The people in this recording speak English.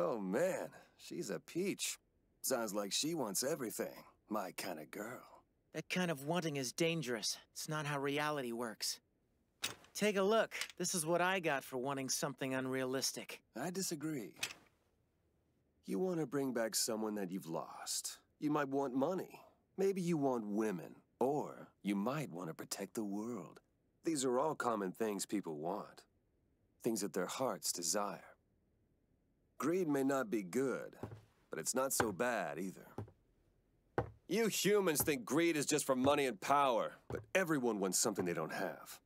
Oh man, she's a peach. Sounds like she wants everything. My kind of girl. That kind of wanting is dangerous. It's not how reality works. Take a look. This is what I got for wanting something unrealistic. I disagree. You want to bring back someone that you've lost. You might want money. Maybe you want women. Or you might want to protect the world. These are all common things people want. Things that their hearts desire. Greed may not be good, but it's not so bad either. You humans think greed is just for money and power, but everyone wants something they don't have.